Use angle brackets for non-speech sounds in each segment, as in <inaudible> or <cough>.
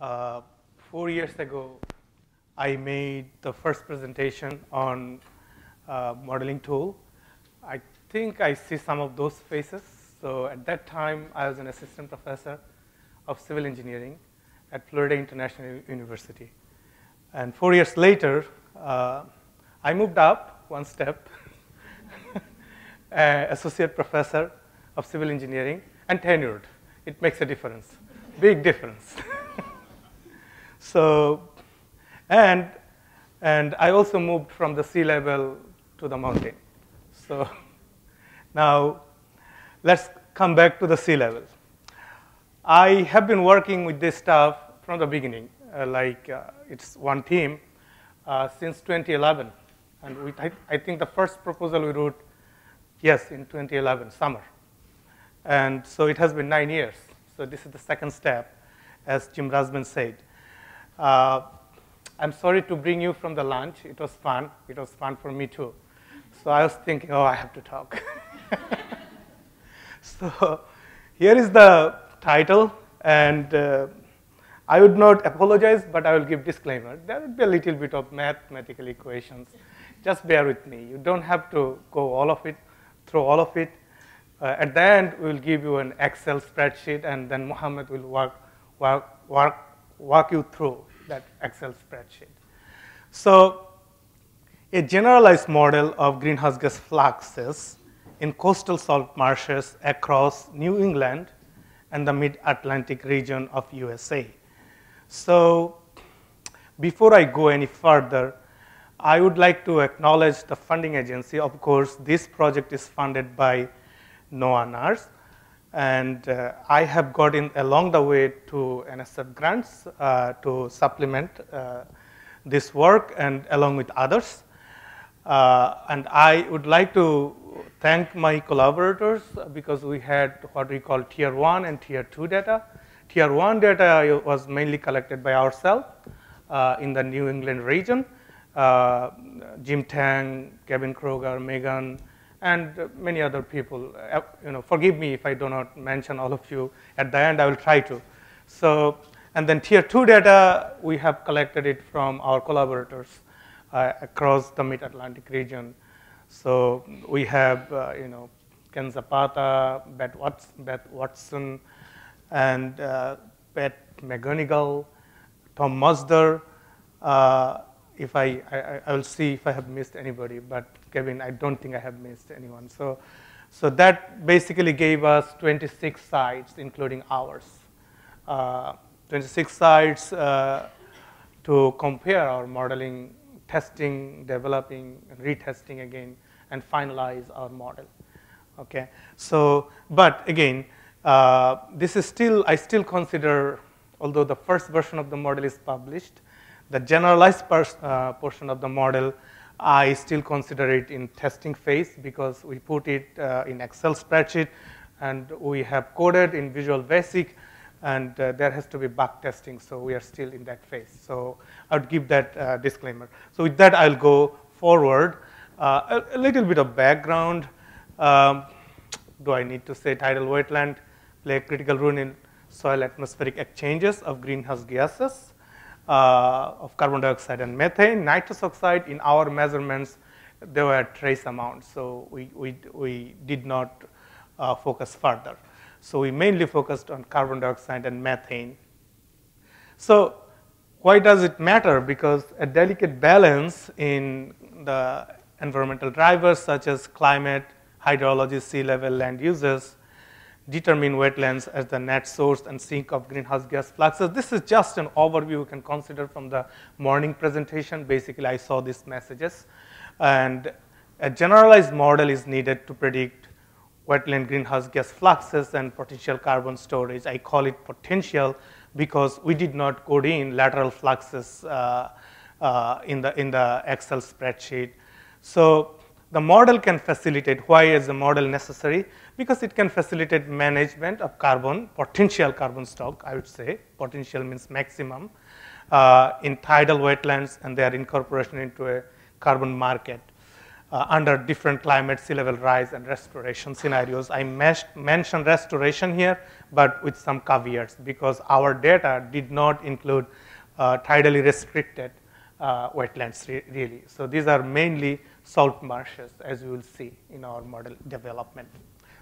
Uh, four years ago, I made the first presentation on uh, modeling tool. I think I see some of those faces. So at that time, I was an assistant professor of civil engineering at Florida International University. And four years later, uh, I moved up one step, <laughs> associate professor of civil engineering, and tenured. It makes a difference, big difference. <laughs> so, and, and I also moved from the sea level to the mountain. So <laughs> now let's come back to the sea level. I have been working with this stuff from the beginning, uh, like uh, it's one team uh, since 2011. And we, I, I, think the first proposal we wrote, yes, in 2011, summer. And so it has been nine years. So this is the second step, as Jim Rassman said. Uh, I'm sorry to bring you from the lunch. It was fun. It was fun for me too. So I was thinking, oh, I have to talk. <laughs> so here is the title, and uh, I would not apologize, but I will give disclaimer. There will be a little bit of mathematical equations. Just bear with me. You don't have to go all of it, through all of it. Uh, at the end, we will give you an Excel spreadsheet, and then Muhammad will work, work, work, walk you through that Excel spreadsheet. So a generalized model of greenhouse gas fluxes in coastal salt marshes across New England and the mid-Atlantic region of USA. So before I go any further, I would like to acknowledge the funding agency. Of course, this project is funded by NOAA NERSC, and uh, I have got in along the way to NSF grants uh, to supplement uh, this work and along with others. Uh, and I would like to thank my collaborators because we had what we call tier one and tier two data. Tier one data was mainly collected by ourselves uh, in the New England region. Jim Tang, Kevin Kroeger, Megan, and many other people. Uh, you know, forgive me if I do not mention all of you. At the end, I will try to. So, and then tier two data, we have collected it from our collaborators uh, across the Mid-Atlantic region. So we have, uh, you know, Ken Zapata, Beth Watson, Beth Watson and uh, Pat Megonigal, Tom Mozdzer. Uh, if I, I, I will see if I have missed anybody, but Kevin, I don't think I have missed anyone. So, so that basically gave us 26 sites, including ours. Uh, 26 sites uh, to compare our modeling testing, developing, and retesting again, and finalize our model. Okay, so, but again, uh, this is still, I still consider, although the first version of the model is published, the generalized uh, portion of the model, I still consider it in testing phase because we put it uh, in Excel spreadsheet and we have coded in Visual Basic and uh, there has to be bug testing, so we are still in that phase. So I would give that uh, disclaimer. So with that, I'll go forward. Uh, a, a, little bit of background. Um, do I need to say tidal wetland play a critical role in soil atmospheric exchanges of greenhouse gases, uh, of carbon dioxide and methane. Nitrous oxide, in our measurements, there were trace amounts, so we, we, we did not uh, focus further. So we mainly focused on carbon dioxide and methane. So why does it matter? Because a delicate balance in the environmental drivers such as climate, hydrology, sea level, land uses determine wetlands as the net source and sink of greenhouse gas fluxes. This is just an overview you can consider from the morning presentation. Basically, I saw these messages. And a generalized model is needed to predict wetland greenhouse gas fluxes and potential carbon storage. I call it potential because we did not code in lateral fluxes uh, uh, in, the, in the Excel spreadsheet. So the model can facilitate, why is the model necessary? Because it can facilitate management of carbon, potential carbon stock, I would say. Potential means maximum uh, in tidal wetlands and their incorporation into a carbon market. uh, under different climate, sea level rise, and restoration scenarios. I mentioned restoration here, but with some caveats because our data did not include uh, tidally restricted uh, wetlands re really. So these are mainly salt marshes, as you will see in our model development.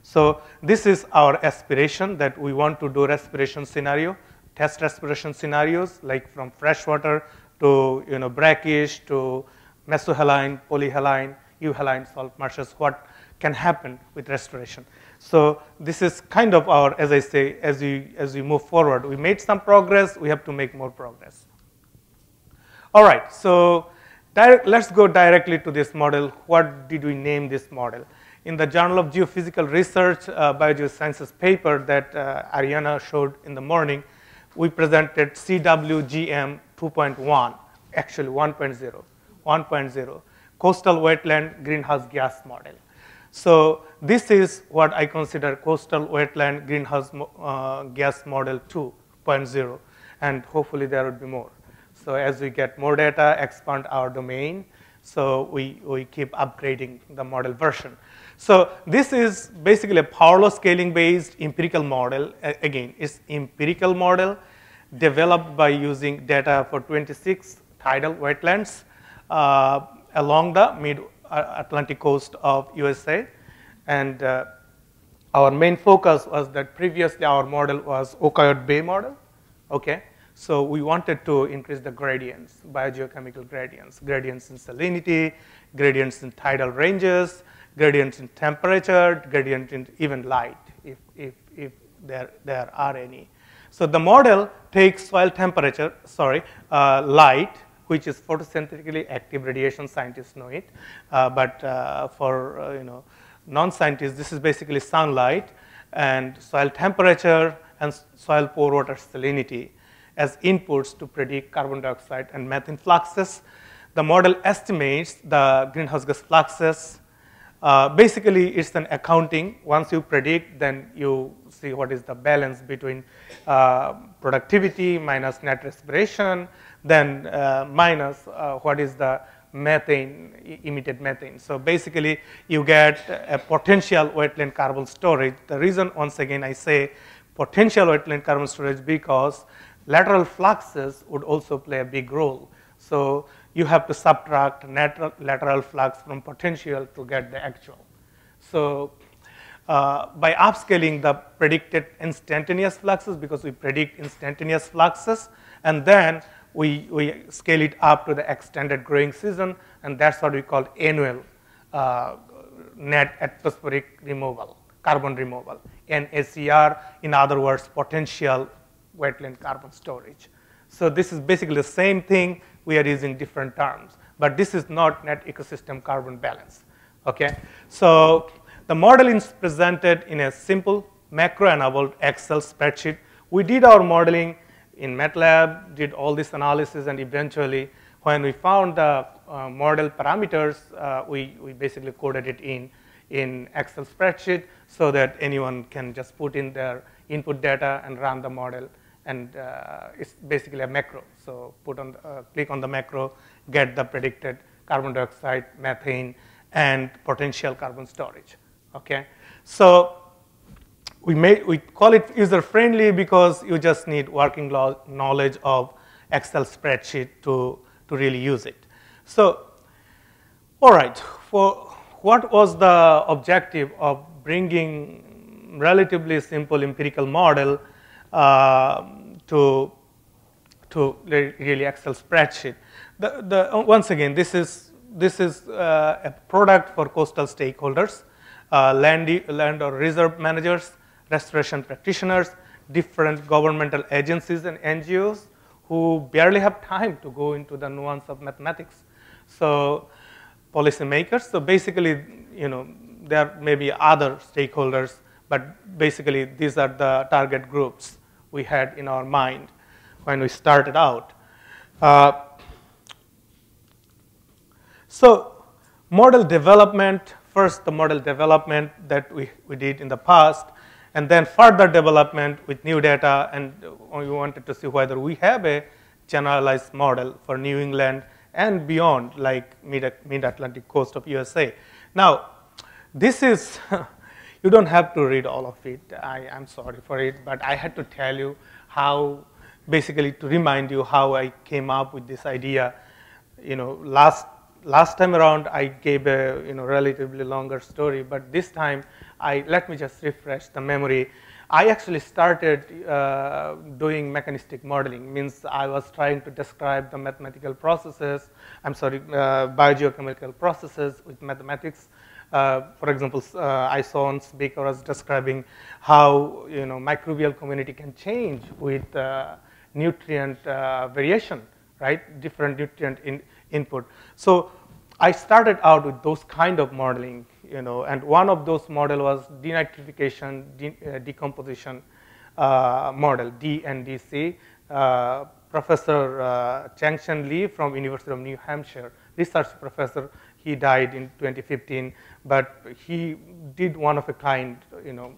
So this is our aspiration that we want to do respiration scenario, test respiration scenarios like from freshwater to you know brackish to mesohaline, polyhaline, euhaline salt marshes, what can happen with restoration. So this is kind of our, as I say, as we, as we move forward, we made some progress, we have to make more progress. All right, so let's go directly to this model. What did we name this model? In the Journal of Geophysical Research uh, Biogeosciences paper that uh, Ariana showed in the morning, we presented CWGM 2.1, actually 1.0, 1.0 coastal wetland greenhouse gas model. So this is what I consider coastal wetland greenhouse uh, gas model 2.0, and hopefully there will be more. So as we get more data, expand our domain, so we, we keep upgrading the model version. So this is basically a law scaling based empirical model. Again, it's empirical model developed by using data for 26 tidal wetlands. Uh, along the mid-Atlantic coast of USA. And uh, our main focus was that previously our model was Waquoit Bay model. Okay, so we wanted to increase the gradients, biogeochemical gradients, gradients in salinity, gradients in tidal ranges, gradients in temperature, gradient in even light, if, if, if there, there are any. So the model takes soil temperature, sorry, uh, light, which is photosynthetically active radiation, scientists know it. Uh, but uh, for uh, you know, non-scientists, this is basically sunlight and soil temperature and soil pore water salinity as inputs to predict carbon dioxide and methane fluxes. The model estimates the greenhouse gas fluxes. Uh, basically, it's an accounting. Once you predict, then you see what is the balance between uh, productivity minus net respiration, then uh, minus uh, what is the methane, emitted methane. So basically, you get a potential wetland carbon storage. The reason, once again, I say potential wetland carbon storage because lateral fluxes would also play a big role. So you have to subtract lateral flux from potential to get the actual. So uh, by upscaling the predicted instantaneous fluxes, because we predict instantaneous fluxes, and then we, we scale it up to the extended growing season, and that's what we call annual uh, net atmospheric removal, carbon removal. NACR, in other words, potential wetland carbon storage. So this is basically the same thing, we are using different terms. But this is not net ecosystem carbon balance. Okay? So the model is presented in a simple macro-enabled Excel spreadsheet. We did our modeling in MATLAB, did all this analysis, and eventually, when we found the uh, model parameters, uh, we, we basically coded it in, in Excel spreadsheet so that anyone can just put in their input data and run the model. And uh, it's basically a macro. So put on, the, uh, click on the macro, get the predicted carbon dioxide, methane, and potential carbon storage. Okay, so we, may, we call it user friendly because you just need working knowledge of Excel spreadsheet to, to really use it. So, all right, for what was the objective of bringing relatively simple empirical model uh, to, to really Excel spreadsheet? The, the, once again, this is, this is uh, a product for coastal stakeholders, uh, land, land or reserve managers, restoration practitioners, different governmental agencies and NGOs who barely have time to go into the nuance of mathematics. So policymakers, so basically, you know, there may be other stakeholders, but basically these are the target groups we had in our mind when we started out. Uh, so model development, first the model development that we, we did in the past, and then further development with new data, and we wanted to see whether we have a generalized model for New England and beyond, like mid-Atlantic coast of USA. Now, this is, <laughs> you don't have to read all of it. I, am sorry for it, but I had to tell you how, basically to remind you how I came up with this idea. You know, last, last time around I gave a, you know, relatively longer story, but this time I, let me just refresh the memory. I actually started uh, doing mechanistic modeling, means I was trying to describe the mathematical processes, I'm sorry, uh, biogeochemical processes with mathematics. Uh, for example, uh, I saw on speaker was describing how you know microbial community can change with uh, nutrient variation, right? Different nutrient in, input. So I started out with those kind of modeling you know, and one of those model was denitrification, de uh, decomposition uh, model, DNDC. Uh, professor uh, Changsheng Li from University of New Hampshire, research professor, he died in 2015, but he did one of a kind, you know,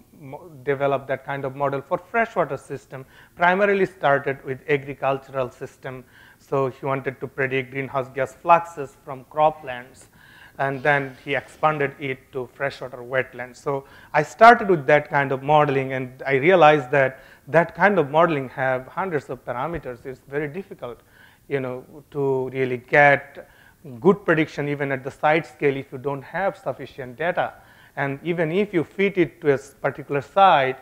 develop that kind of model for freshwater system, primarily started with agricultural system. So he wanted to predict greenhouse gas fluxes from croplands and then he expanded it to freshwater wetlands. So I started with that kind of modeling and I realized that that kind of modeling have hundreds of parameters. It's very difficult, you know, to really get good prediction even at the site scale if you don't have sufficient data. And even if you fit it to a particular site,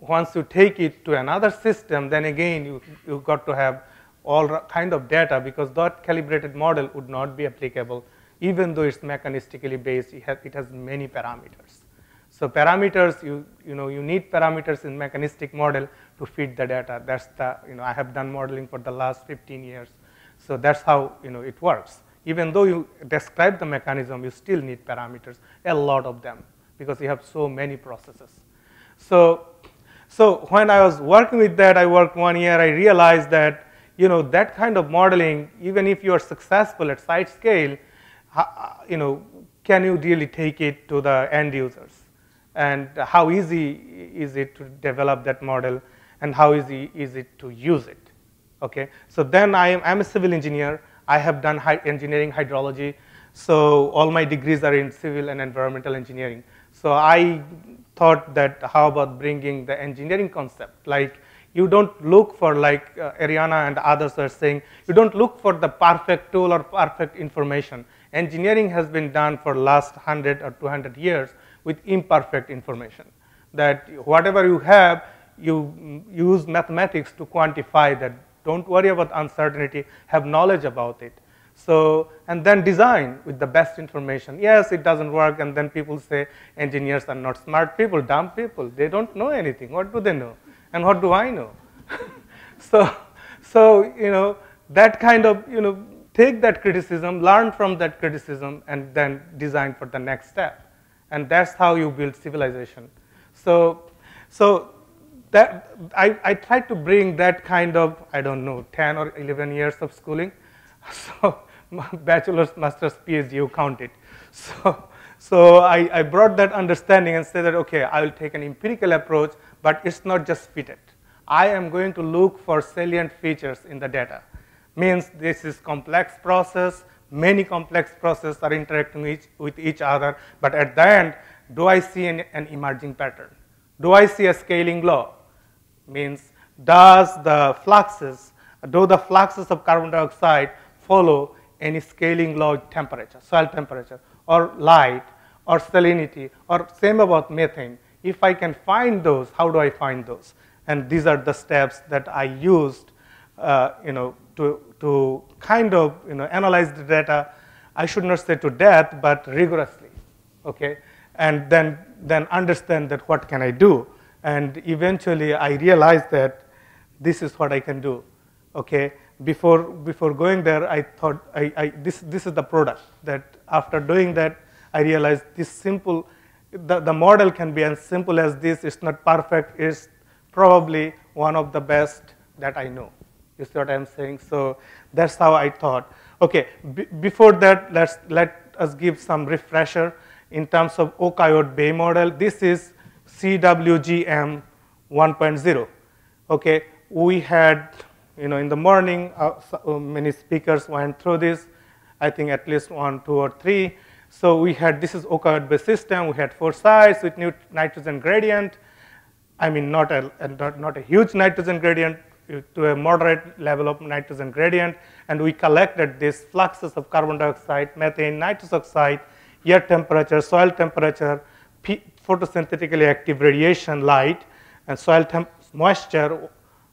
once you take it to another system, then again you, you got to have all kind of data because that calibrated model would not be applicable even though it's mechanistically based, it has, it has many parameters. So parameters, you, you know, you need parameters in mechanistic model to feed the data. That's the, you know, I have done modeling for the last 15 years. So that's how, you know, it works. Even though you describe the mechanism, you still need parameters, a lot of them, because you have so many processes. So, so when I was working with that, I worked one year, I realized that, you know, that kind of modeling, even if you are successful at site scale, uh, you know, can you really take it to the end users? And how easy is it to develop that model and how easy is it to use it? Okay, so then I am I'm a civil engineer. I have done engineering hydrology. So all my degrees are in civil and environmental engineering. So I thought that how about bringing the engineering concept? Like you don't look for like uh, Ariana and others are saying, you don't look for the perfect tool or perfect information engineering has been done for last 100 or 200 years with imperfect information. That whatever you have, you use mathematics to quantify that. Don't worry about uncertainty, have knowledge about it. So, and then design with the best information. Yes, it doesn't work, and then people say engineers are not smart people, dumb people. They don't know anything. What do they know? And what do I know? <laughs> so, so, you know, that kind of, you know, take that criticism, learn from that criticism, and then design for the next step. And that's how you build civilization. So, so that I, I tried to bring that kind of, I don't know, 10 or 11 years of schooling. <laughs> So bachelor's, master's, PhD, you count it. <laughs> So, so I, I brought that understanding and said that, okay, I will take an empirical approach, but it's not just fitted. I am going to look for salient features in the data means this is complex process, many complex processes are interacting with each, with each other, but at the end, do I see an, an emerging pattern? Do I see a scaling law? Means does the fluxes, do the fluxes of carbon dioxide follow any scaling law temperature, soil temperature, or light, or salinity, or same about methane. If I can find those, how do I find those? And these are the steps that I used, uh, you know, to, to kind of you know, analyze the data, I should not say to death, but rigorously, okay? And then, then understand that what can I do? And eventually I realized that this is what I can do, okay? Before, before going there, I thought I, I, this, this is the product that after doing that, I realized this simple, the, the model can be as simple as this. It's not perfect. It's probably one of the best that I know. You see what I'm saying? So that's how I thought. Okay, before that, let's let us give some refresher in terms of Waquoit Bay model. This is CWGM 1.0. Okay, we had, you know, in the morning, uh, uh, many speakers went through this, I think at least one, two, or three. So we had, this is Waquoit system. We had four sites with new nitrogen gradient. I mean, not a, not, not a huge nitrogen gradient, to a moderate level of nitrogen gradient. And we collected these fluxes of carbon dioxide, methane, nitrous oxide, air temperature, soil temperature, photosynthetically active radiation, light, and soil moisture,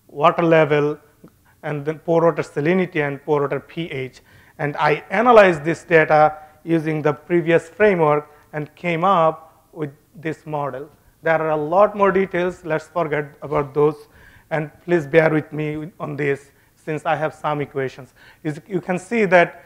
water level, and then pore water salinity and pore water pH. And I analyzed this data using the previous framework and came up with this model. There are a lot more details. Let's forget about those. And please bear with me on this since I have some equations. You can see that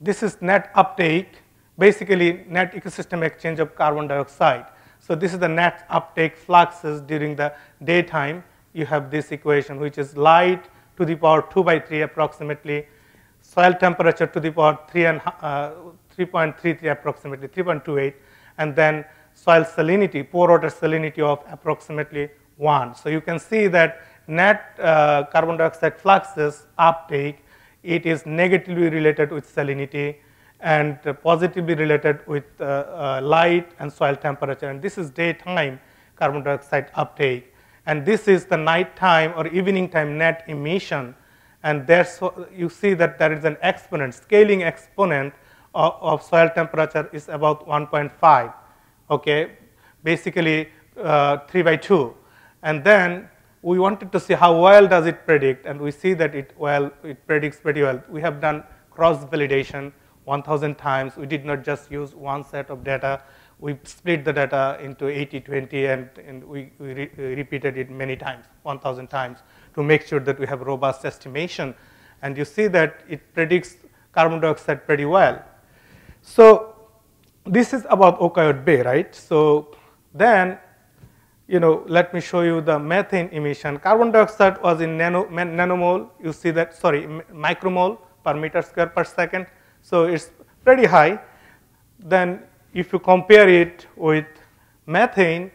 this is net uptake, basically net ecosystem exchange of carbon dioxide. So this is the net uptake fluxes during the daytime. You have this equation, which is light to the power 2 by 3 approximately, soil temperature to the power 3 and uh, 3.33 approximately, 3.28, and then soil salinity, pore water salinity of approximately 1. So you can see that net uh, carbon dioxide fluxes uptake, it is negatively related with salinity and uh, positively related with uh, uh, light and soil temperature. And this is daytime carbon dioxide uptake. And this is the nighttime or evening time net emission. And there's, you see that there is an exponent, scaling exponent of, of soil temperature is about 1.5. Okay, basically uh, 3 by 2. And then we wanted to see how well does it predict, and we see that it well it predicts pretty well. We have done cross validation 1,000 times. We did not just use one set of data. We split the data into 80, 20, and, and we, we, re, repeated it many times, 1,000 times, to make sure that we have robust estimation. And you see that it predicts carbon dioxide pretty well. So this is about Waquoit Bay, right? So then you know, let me show you the methane emission. Carbon dioxide was in nano, nanomole. You see that, sorry, micromole per meter square per second. So it's pretty high. Then if you compare it with methane,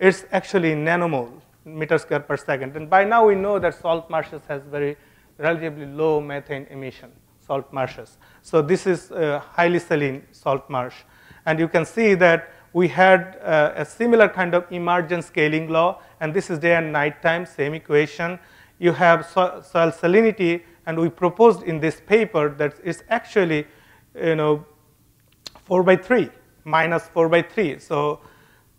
it's actually nanomole meter square per second. And by now we know that salt marshes has very relatively low methane emission, salt marshes. So this is a highly saline salt marsh. And you can see that we had uh, a similar kind of emergent scaling law, and this is day and night time, same equation. You have so soil salinity, and we proposed in this paper that it's actually, you know, 4 by 3, minus 4 by 3. So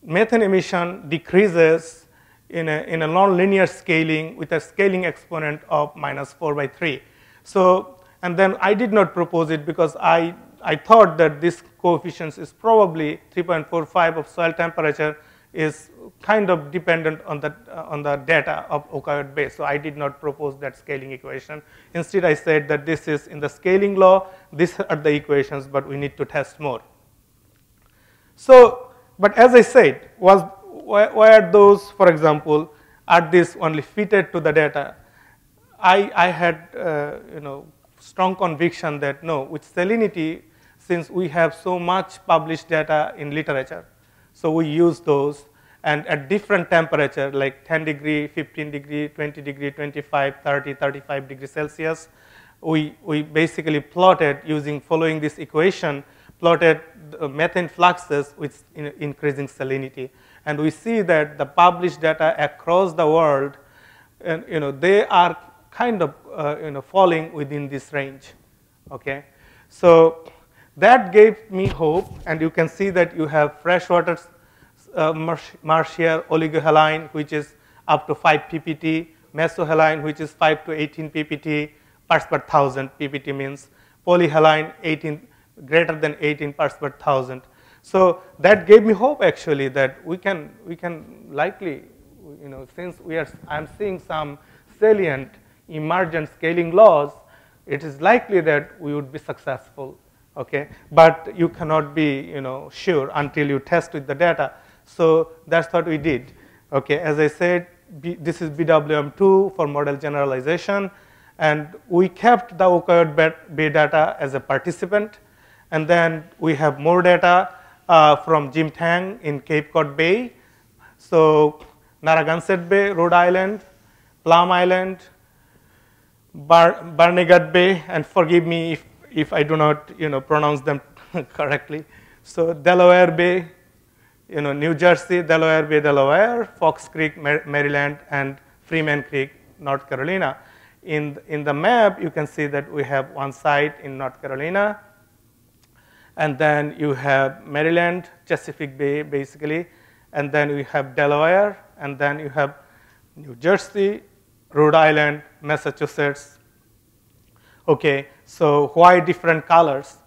methane emission decreases in a, in a nonlinear scaling with a scaling exponent of minus 4 by 3. So, and then I did not propose it because I I thought that this coefficient is probably 3.45 of soil temperature is kind of dependent on the, uh, on the data of Waquoit Bay. So I did not propose that scaling equation. Instead, I said that this is in the scaling law, these are the equations, but we need to test more. So, but as I said, was why, why are those, for example, are these only fitted to the data? I, I had, uh, you know, strong conviction that no, with salinity, since we have so much published data in literature, so we use those and at different temperature like 10 degree, 15 degree, 20 degree, 25, 30, 35 degree Celsius, we, we basically plotted using following this equation, plotted methane fluxes with increasing salinity. And we see that the published data across the world, and, you know, they are kind of uh, you know, falling within this range. Okay? So that gave me hope, and you can see that you have freshwater uh, marshia oligohaline, which is up to 5 ppt, mesohaline, which is 5 to 18 ppt, parts per thousand, ppt means polyhaline 18, greater than 18 parts per thousand. So that gave me hope actually that we can, we can likely, you know, since we are, I'm seeing some salient emergent scaling laws, it is likely that we would be successful. Okay, but you cannot be, you know, sure until you test with the data. So that's what we did. Okay, as I said, B, this is BWM2 for model generalization, and we kept the Waquoit Bay data as a participant, and then we have more data uh, from Jim Tang in Cape Cod Bay, so Narragansett Bay, Rhode Island, Plum Island, Bar Barnegat Bay, and forgive me if, if I do not you know, pronounce them <laughs> correctly. So Delaware Bay, you know, New Jersey, Delaware Bay, Delaware, Fox Creek, Maryland, and Freeman Creek, North Carolina. In, in the map, you can see that we have one site in North Carolina, and then you have Maryland, Chesapeake Bay, basically, and then we have Delaware, and then you have New Jersey, Rhode Island, Massachusetts. Okay, so why different colors?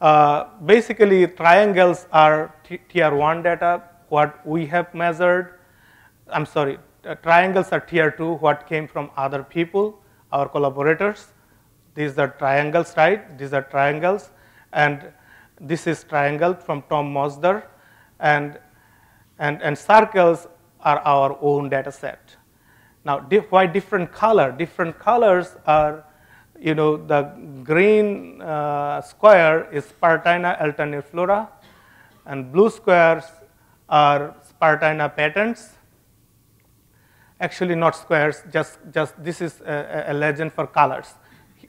Uh, basically, triangles are tier 1 data, what we have measured. I'm sorry, uh, triangles are tier 2, what came from other people, our collaborators. These are triangles, right? These are triangles. And this is triangle from Tom Mozdzer. And, and, and circles are our own data set. Now, why different color? Different colors are, you know, the green uh, square is Spartina alterniflora, and blue squares are Spartina patens. Actually, not squares, just, just this is a, a legend for colors.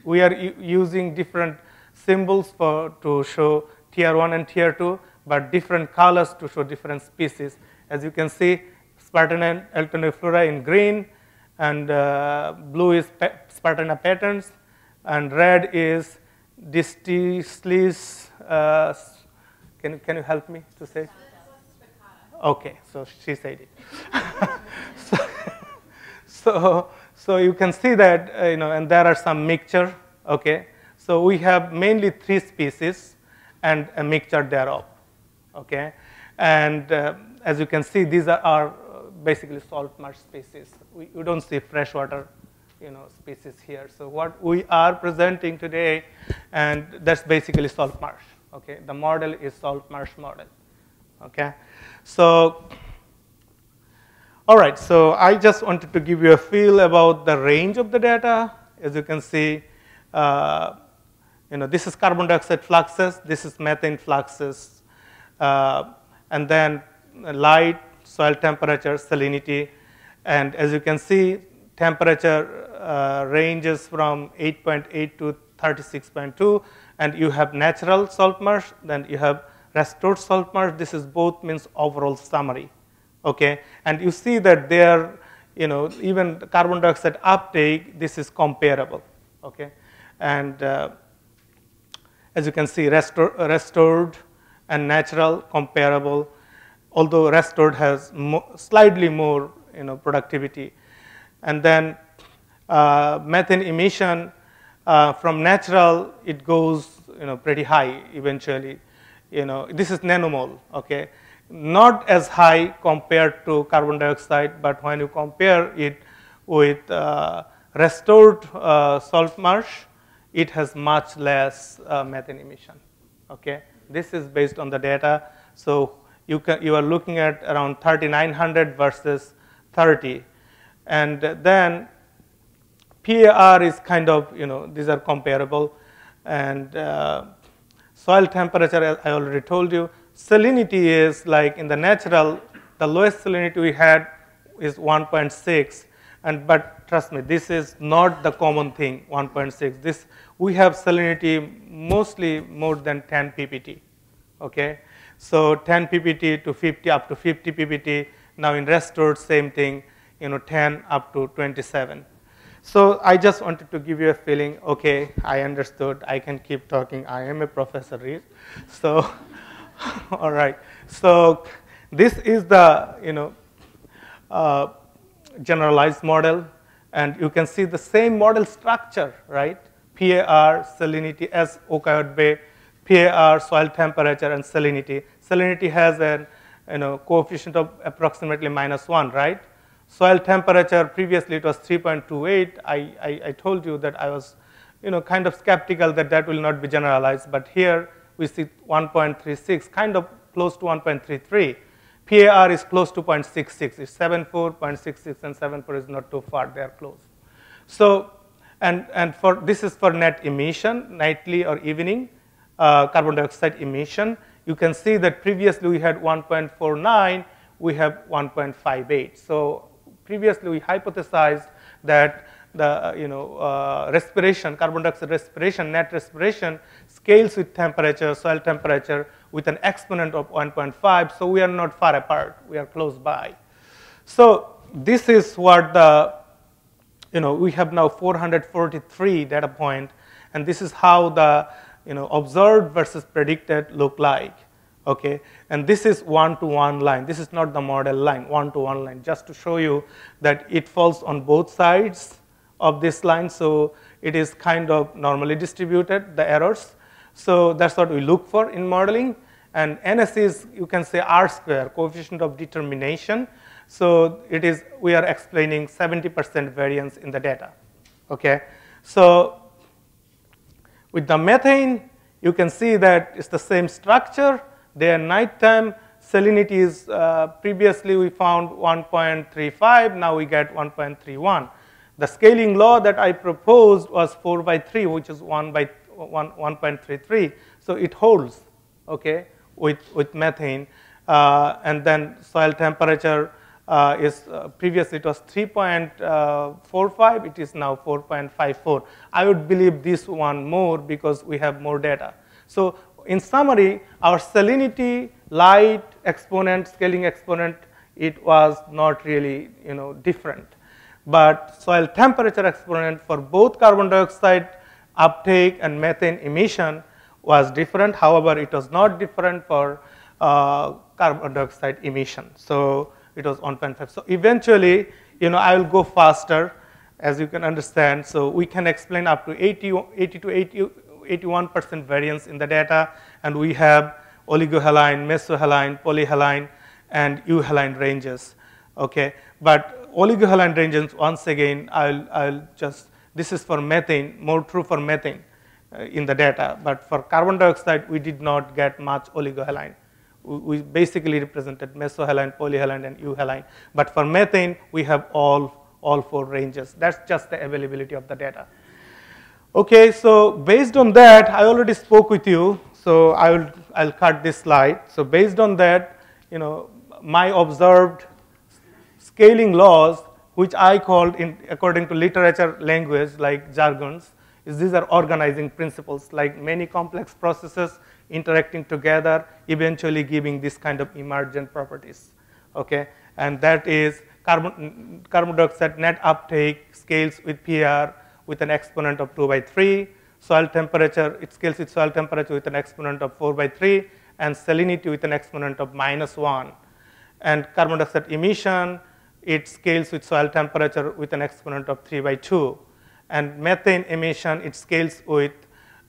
We are using different symbols for, to show tier 1 and tier 2, but different colors to show different species. As you can see, Spartina alterniflora in green, and uh, blue is Spartina patens, and red is Distichlis. Uh, can, can you help me to say? Okay, so she said it. <laughs> so, so, so, you can see that, uh, you know, and there are some mixture, okay. So we have mainly three species and a mixture thereof, okay. And uh, as you can see, these are our basically salt marsh species. We, we don't see freshwater you know, species here. So what we are presenting today, and that's basically salt marsh. Okay, the model is salt marsh model. Okay, so all right. So I just wanted to give you a feel about the range of the data. As you can see, uh, you know, this is carbon dioxide fluxes. This is methane fluxes, uh, and then light soil temperature, salinity, and as you can see, temperature uh, ranges from 8.8 to 36.2, and you have natural salt marsh, then you have restored salt marsh. This is both means overall summary, okay? And you see that there, you know, even carbon dioxide uptake, this is comparable, okay? And uh, as you can see, restor restored and natural comparable, although restored has mo slightly more you know, productivity. And then uh, methane emission uh, from natural, it goes you know, pretty high eventually. You know, this is nanomole, okay? Not as high compared to carbon dioxide, but when you compare it with uh, restored uh, salt marsh, it has much less uh, methane emission, okay? This is based on the data. So you, can, you are looking at around 3,900 versus 30. And then PAR is kind of, you know, these are comparable. And uh, soil temperature, I already told you. Salinity is like in the natural, the lowest salinity we had is 1.6. And but trust me, this is not the common thing, 1.6. This we have salinity mostly more than 10 ppt. Okay, so 10 ppt to 50 up to 50 ppt. Now in restored, same thing, you know, 10 up to 27. So I just wanted to give you a feeling, okay, I understood, I can keep talking, I am a professor, so, <laughs> all right. So this is the, you know, uh, generalized model, and you can see the same model structure, right? PAR, salinity, as Waquoit Bay, PAR, soil temperature, and salinity. Salinity has a you know, coefficient of approximately minus 1, right? Soil temperature, previously it was 3.28. I, I, I, told you that I was you know, kind of skeptical that that will not be generalized, but here we see 1.36, kind of close to 1.33. PAR is close to 0.66. It's 74, 0.66, and 74 is not too far. They are close. So, and, and for this is for net emission, nightly or evening uh, carbon dioxide emission, you can see that previously we had 1.49, we have 1.58. So previously we hypothesized that the you know uh, respiration, carbon dioxide respiration, net respiration scales with temperature, soil temperature with an exponent of 1.5. So we are not far apart. We are close by. So this is what the you know we have now 443 data point, and this is how the you know observed versus predicted look like. Okay, and this is one-to-one line. This is not the model line, one-to-one line, just to show you that it falls on both sides of this line. So it is kind of normally distributed, the errors. So that's what we look for in modeling. And NS is, you can say R square, coefficient of determination. So it is, we are explaining 70% variance in the data. Okay, so with the methane, you can see that it's the same structure. Their nighttime salinity is, uh, previously we found 1.35, now we get 1.31. The scaling law that I proposed was 4 by 3, which is 1 by 1.33. So it holds, okay, with, with methane. Uh, and then soil temperature uh, is uh, previously it was 3.45, it is now 4.54. I would believe this one more because we have more data. So in summary, our salinity, light exponent, scaling exponent, it was not really you know different but soil temperature exponent for both carbon dioxide uptake and methane emission was different. However, it was not different for uh, carbon dioxide emission. So it was 1.5. So eventually, you know, I will go faster, as you can understand. So we can explain up to 80, 80 to 80, 81% variance in the data, and we have oligohaline, mesohaline, polyhaline, and euhaline ranges. Okay, but oligohaline ranges, once again, I'll, I'll just, this is for methane, more true for methane uh, in the data. But for carbon dioxide, we did not get much oligohaline. We, basically represented mesohaline, polyhaline, and euhaline. But for methane, we have all, all four ranges. That's just the availability of the data. Okay, so based on that, I already spoke with you, so I will, I'll cut this slide. So based on that, you know, my observed scaling laws, which I called, in, according to literature language like jargons, is these are organizing principles, like many complex processes interacting together, eventually giving this kind of emergent properties. Okay, and that is carbon, carbon dioxide net uptake scales with PR with an exponent of 2 by 3. Soil temperature, it scales with soil temperature with an exponent of 4 by 3, and salinity with an exponent of minus 1. And carbon dioxide emission, it scales with soil temperature with an exponent of 3 by 2. And methane emission, it scales with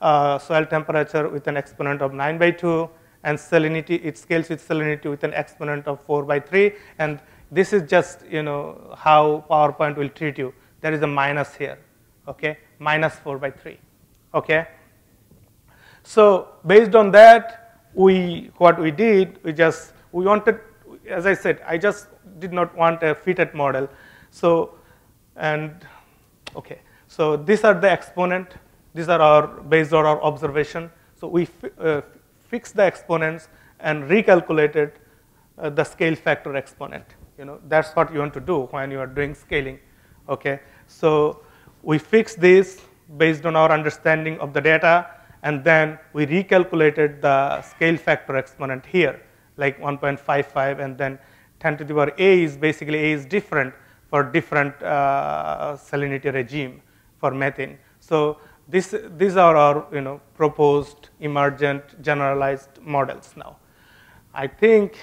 uh, soil temperature with an exponent of 9 by 2. And salinity, it scales with salinity with an exponent of 4 by 3. And this is just you know how PowerPoint will treat you. There is a minus here, okay? Minus 4 by 3, okay? So based on that, we what we did, we just we wanted, as I said, I just did not want a fitted model. So, and okay, so these are the exponent. These are our based on our observation. So we uh, fix the exponents and recalculated uh, the scale factor exponent. You know, that's what you want to do when you are doing scaling. Okay, so we fix this based on our understanding of the data, and then we recalculated the scale factor exponent here, like 1.55, and then 10 to the power a is basically a is different for different uh, salinity regime for methane. So this, these are our you know, proposed emergent generalized models now. I think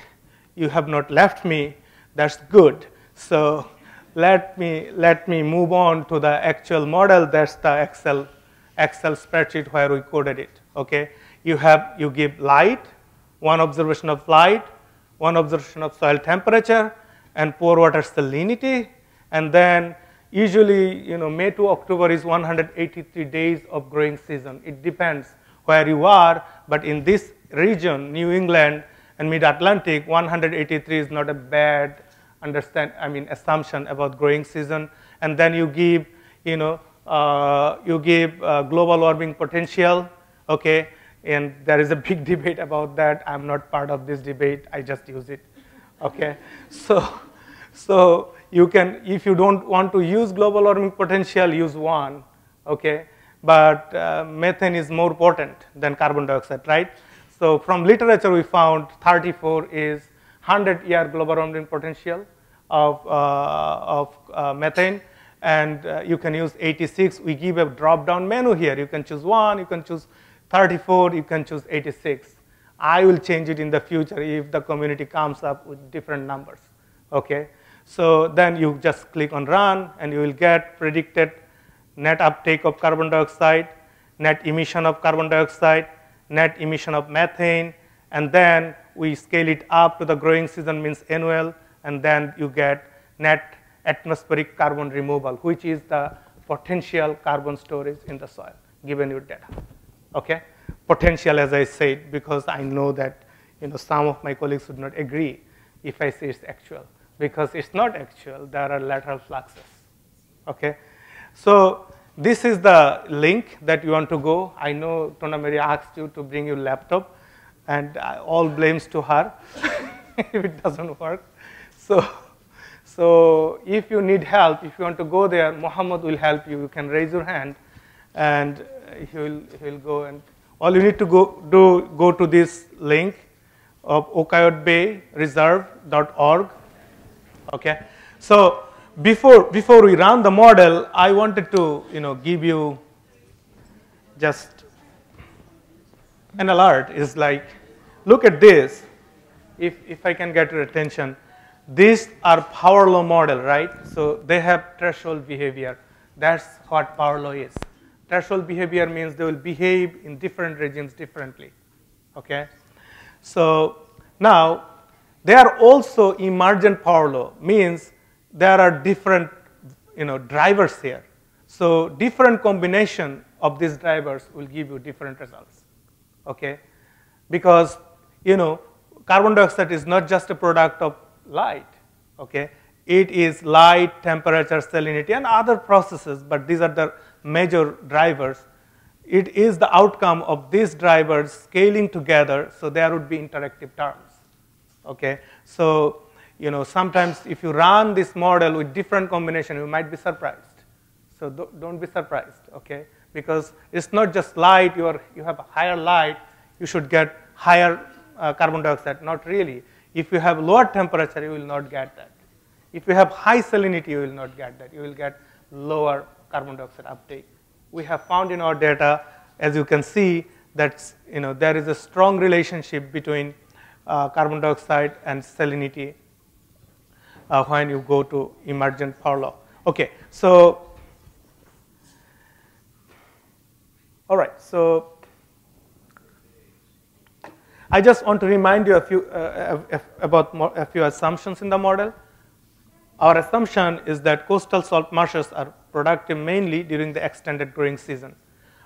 you have not left me, that's good. So let me, let me move on to the actual model, that's the Excel, Excel spreadsheet where we coded it, okay? You have, you give light, one observation of light, one observation of soil temperature and pore water salinity. And then usually, you know, May to October is 183 days of growing season. It depends where you are, but in this region, New England and Mid-Atlantic, 183 is not a bad understand, I mean, assumption about growing season. And then you give, you know, uh, you give uh, global warming potential, okay, and there is a big <laughs> debate about that. I'm not part of this debate. I just use it. Okay, so so you can, if you don't want to use global warming potential, use one, okay? But uh, methane is more potent than carbon dioxide, right? So from literature, we found 34 is 100 year global warming potential of, uh, of uh, methane, and uh, you can use 86. We give a drop down menu here. You can choose one, you can choose 34, you can choose 86. I will change it in the future if the community comes up with different numbers, okay? So then you just click on run and you will get predicted net uptake of carbon dioxide, net emission of carbon dioxide, net emission of methane, and then we scale it up to the growing season means annual, and then you get net atmospheric carbon removal, which is the potential carbon storage in the soil, given your data. Okay? Potential, as I said, because I know that you know, some of my colleagues would not agree if I say it's actual, because it's not actual, there are lateral fluxes. Okay? So this is the link that you want to go. I know Tonna-Marie asked you to bring your laptop, and all blames to her if <laughs> it doesn't work. So, <laughs> so if you need help, if you want to go there, Muhammad will help you. You can raise your hand, and he will, he will go. And all you need to go do go to this link of Waquoit Bay Reserve.org. Okay, so before, before we run the model, I wanted to you know, give you just an alert is like, look at this, if, if I can get your attention. These are power law model, right? So they have threshold behavior. That's what power law is. Threshold behavior means they will behave in different regimes differently, okay? So now, they are also emergent power law, means there are different you know, drivers here. So different combination of these drivers will give you different results, okay? Because, you know, carbon dioxide is not just a product of light, okay? It is light, temperature, salinity, and other processes, but these are the major drivers. It is the outcome of these drivers scaling together, so there would be interactive terms, okay? So you know, sometimes if you run this model with different combination, you might be surprised. So don't be surprised, okay? Because it's not just light, you, are, you have a higher light, you should get higher uh, carbon dioxide. Not really. If you have lower temperature, you will not get that. If you have high salinity, you will not get that. You will get lower carbon dioxide uptake. We have found in our data, as you can see, that you know, there is a strong relationship between uh, carbon dioxide and salinity uh, when you go to emergent power law. Okay, so, all right, so I just want to remind you a few, uh, about more, a few assumptions in the model. Our assumption is that coastal salt marshes are productive mainly during the extended growing season.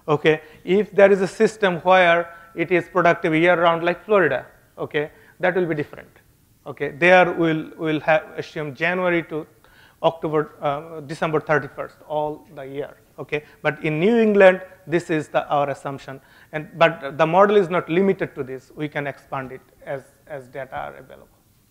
Okay, if there is a system where it is productive year round like Florida, okay, that will be different. Okay, there we'll, we'll have assume January to October, uh, December 31st, all the year. Okay, but in New England, this is the, our assumption. And, but the model is not limited to this. We can expand it as, as data are available.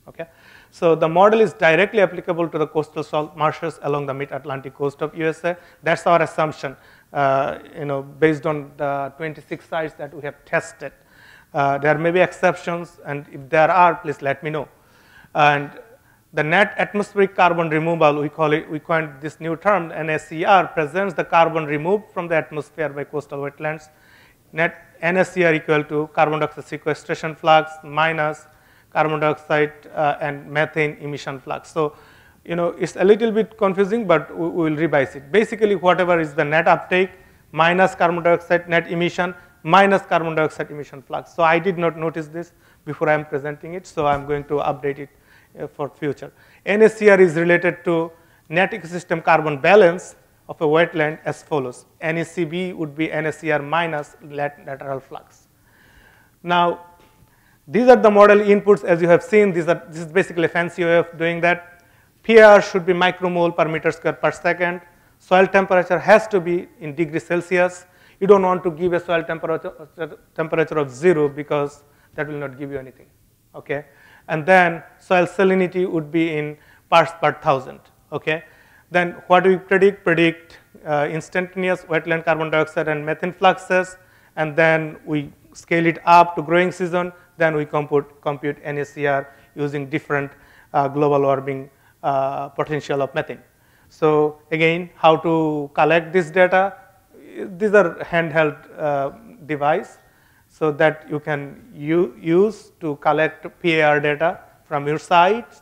Okay, so the model is directly applicable to the coastal salt marshes along the mid-Atlantic coast of USA. That's our assumption, uh, you know, based on the 26 sites that we have tested. Uh, there may be exceptions, and if there are, please let me know. And the net atmospheric carbon removal, we call it, we coined this new term, NSCR, presents the carbon removed from the atmosphere by coastal wetlands. Net NSCR equal to carbon dioxide sequestration flux minus carbon dioxide uh, and methane emission flux. So, you know, it's a little bit confusing, but we will revise it. Basically, whatever is the net uptake minus carbon dioxide net emission minus carbon dioxide emission flux. So I did not notice this before I am presenting it, so I'm going to update it Uh, for future. NSCR is related to net ecosystem carbon balance of a wetland as follows. NECB would be NSCR minus lateral flux. Now, these are the model inputs as you have seen. These are, this is basically a fancy way of doing that. PAR should be micromole per meter square per second. Soil temperature has to be in degrees Celsius. You don't want to give a soil temperature, temperature of zero because that will not give you anything. Okay? And then soil salinity would be in parts per thousand. Okay. Then what do we predict? Predict uh, instantaneous wetland carbon dioxide and methane fluxes, and then we scale it up to growing season. Then we compute, compute NACR using different uh, global warming uh, potential of methane. So again, how to collect this data? These are handheld uh, device so that you can use to collect PAR data from your sites.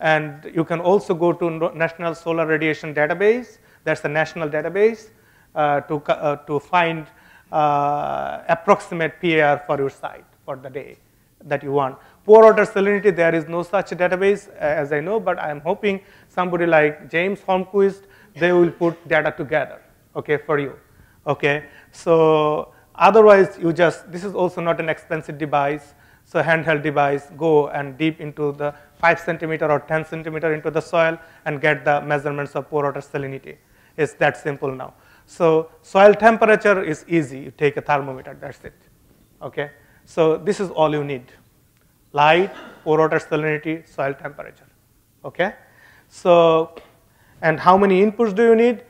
And you can also go to National Solar Radiation Database. That's the national database uh, to, uh, to find uh, approximate PAR for your site for the day that you want. Pore water salinity, there is no such database uh, as I know, but I am hoping somebody like James Holmquist, they will put data together, okay, for you, okay. So otherwise, you just, this is also not an expensive device, so handheld device, go and deep into the 5 centimeter or 10 centimeter into the soil and get the measurements of pore water salinity. It's that simple now. So soil temperature is easy. You take a thermometer, that's it. Okay? So this is all you need. Light, pore water salinity, soil temperature. Okay? So, and how many inputs do you need?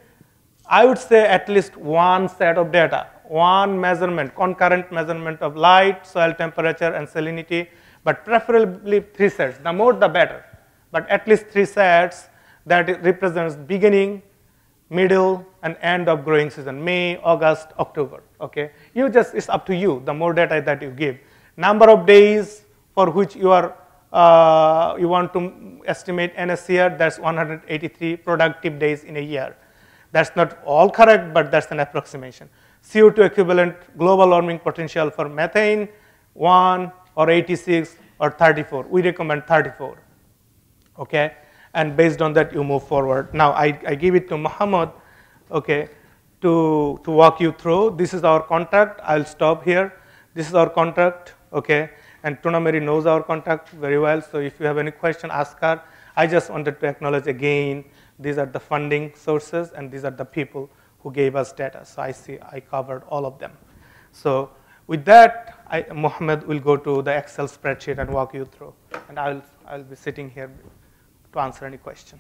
I would say at least one set of data one measurement, concurrent measurement of light, soil temperature, and salinity, but preferably three sets. The more, the better. But at least three sets that represents beginning, middle, and end of growing season, May, August, October, okay? You just, it's up to you, the more data that you give. Number of days for which you are, uh, you want to estimate NSCR, that's 183 productive days in a year. That's not all correct, but that's an approximation. CO2 equivalent global warming potential for methane, 1 or 86 or 34. We recommend 34. Okay? And based on that, you move forward. Now, I, I give it to Muhammad, okay, to, to walk you through. This is our contract. I'll stop here. This is our contract, okay? And Tonna-Marie knows our contract very well. So if you have any question, ask her. I just wanted to acknowledge again, these are the funding sources and these are the people who gave us data. So I see I covered all of them. So with that, I, Mohammed will go to the Excel spreadsheet and walk you through. And I'll, I'll be sitting here to answer any question.